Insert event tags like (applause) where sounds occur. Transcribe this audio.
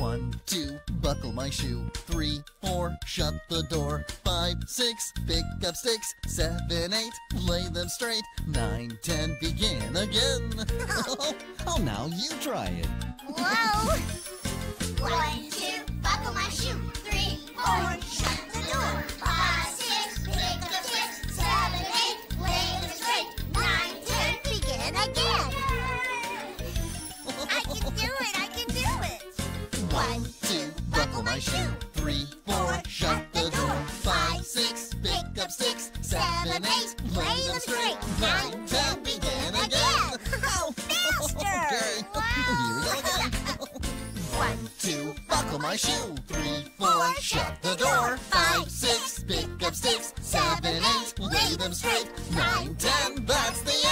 One, two, buckle my shoe. Three, four, shut the door. Five, six, pick up sticks. Seven, eight, lay them straight. Nine, ten, begin again. (laughs) Oh, oh, now you try it. Whoa! One, two, buckle my shoe. Three, four, shut the door. Five, six, pick up sticks. Seven, eight, lay them straight. Nine, ten, begin again. (laughs) Oh, Faster! (laughs) Okay, here we go again. (laughs) One, two, buckle my shoe. Three, four, shut the door. Five, six, pick up sticks. Seven, eight, lay them straight. Nine, ten, that's the end.